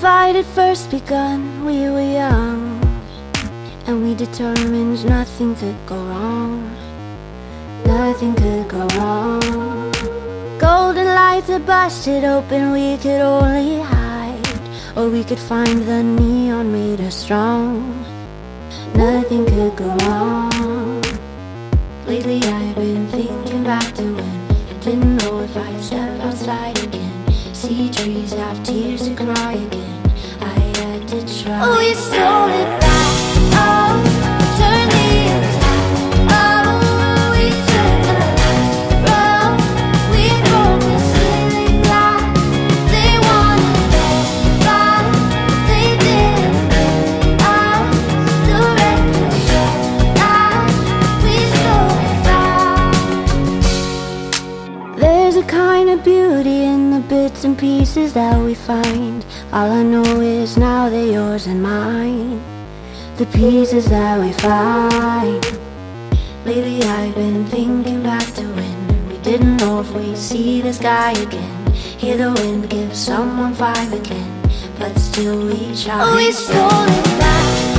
fight had first begun, we were young And we determined nothing could go wrong. Nothing could go wrong. Golden lights had busted open, we could only hide Or we could find the neon made us strong. Nothing could go wrong. Lately I've been thinking back to when I didn't know if I'd step outside again See trees have tears to cry again. I had to try. Oh, you stole it. back bits and pieces that we find. All I know is now they're yours and mine. The pieces that we find. Lately I've been thinking back to when We didn't know if we'd see the sky again. Hear the wind give someone five again But still we tried Oh, we stole it back